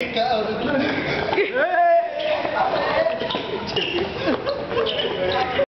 Get out